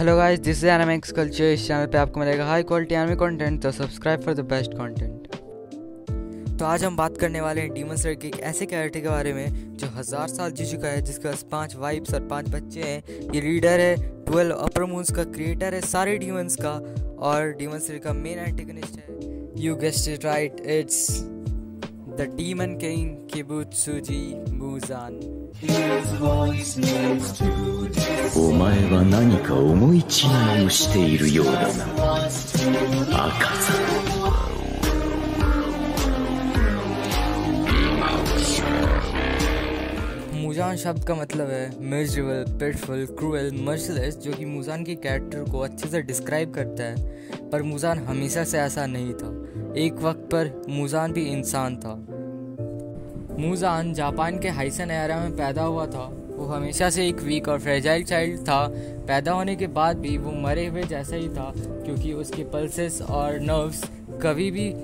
Hello guys this is Animix culture इस channel पे आपको मिलेगा हाई क्वालिटी एनिमी कंटेंट तो subscribe for the best content तो आज हम बात करने वाले हैं डीमन स्लेयर के एक ऐसे कैरेक्टर के बारे में, जो हज़ार साल जी चुका है, जिसके पास पाँच वाइफ्स और पाँच बच्चे हैं। ये लीडर है ट्वेल्व अपर मून्स का क्रिएटर है, सारे डीमंस का। और डीमन स्लेयर का मेन एंटेगनिस्ट है। You guessed it right it's The Demon King Kibutsuji Muzan お前は何か思い違いをしているようだな赤さ Muzan शब्द का मतलब है मिर्जबल पिटफुल क्रूएल मर्सलेस जो कि मुजान के कैरेक्टर को अच्छे से डिस्क्राइब करता है। पर मुजान हमेशा से ऐसा नहीं था। एक वक्त पर मुजान भी इंसान था। मुजान जापान के हाइसन एरा में पैदा हुआ था। वो हमेशा से एक वीक और फ्रेजाइल चाइल्ड था। पैदा होने के बाद भी वो मरे हुए जैसा ही था, क्योंकि उसके पल्सेस और नर्व्स कभी भी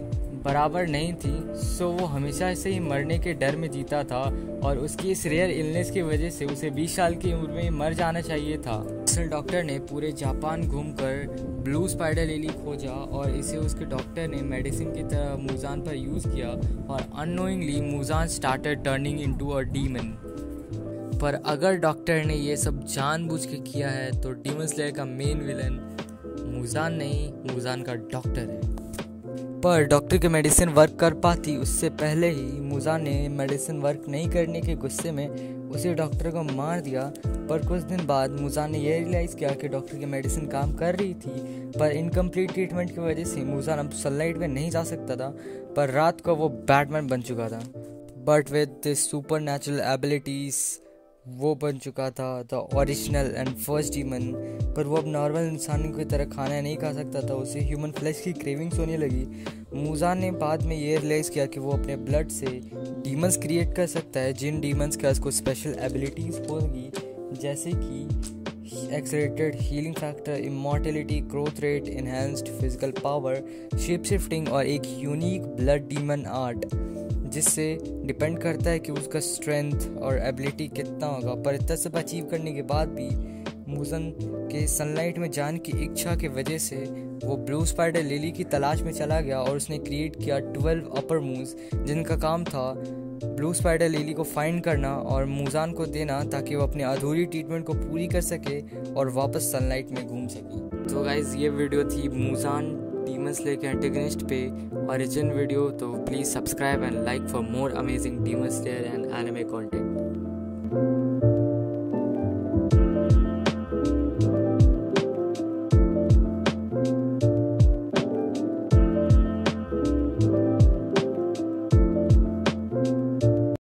बराबर नहीं थी, सो वो हमेशा से ही मरने के डर में जीता था और उसकी इस रेयर इलनेस की वजह से उसे 20 साल की उम्र में मर जाना चाहिए था। असल डॉक्टर ने पूरे जापान घूमकर ब्लू स्पाइडर लिली खोजा और इसे उसके डॉक्टर ने मेडिसिन की तरह मूजान पर यूज़ किया और annoyingly Muzan started turning into a demon पर अगर डॉक्टर ने ये सब जानबूझ के किया है तो डीमन स्लेयर का मेन विलन मूजान नहीं, मूजान का डॉक्टर है। पर डॉक्टर की मेडिसिन वर्क कर पाती। उससे पहले ही मुजा ने मेडिसिन वर्क नहीं करने के गुस्से में उसे डॉक्टर को मार दिया। पर कुछ दिन बाद मुजा ने यह रियलाइज़ किया कि डॉक्टर की मेडिसिन काम कर रही थी। पर इनकम्प्लीट ट्रीटमेंट की वजह से मुजान अब सनलाइट में नहीं जा सकता था। पर रात को वो बैटमैन बन चुका था। But with supernatural abilities वो बन चुका था the original and first demon पर वो अब नॉर्मल इंसान की तरह खाना नहीं खा सकता था, उसे ह्यूमन फ्लैश की क्रेविंग्स होने लगी। मूजान ने बाद में ये रियलाइज़ किया कि वो अपने ब्लड से डीमंस क्रिएट कर सकता है, जिन डीमंस के उसको स्पेशल एबिलिटीज़ होगी, जैसे कि accelerated healing factor immortality growth rate enhanced physical power shape shifting और एक यूनिक ब्लड डीमन आर्ट जिससे डिपेंड करता है कि उसका स्ट्रेंथ और एबिलिटी कितना होगा। पर इतना सब अचीव करने के बाद भी मूजन के सनलाइट में जाने की इच्छा की वजह से वो ब्लू स्पाइडर लिली की तलाश में चला गया और उसने क्रिएट किया ट्वेल्व अपर मूव्स जिनका काम था ब्लू स्पाइडर लिली को फाइंड करना और मूजान को देना ताकि वो अपनी अधूरी ट्रीटमेंट को पूरी कर सके और वापस सनलाइट में घूम सके। तो गाइज़ ये वीडियो थी मूजान डीमन स्ले के एंटेगनिस्ट पे ओरिजिन वीडियो तो please subscribe and like for more amazing demon slayer and anime content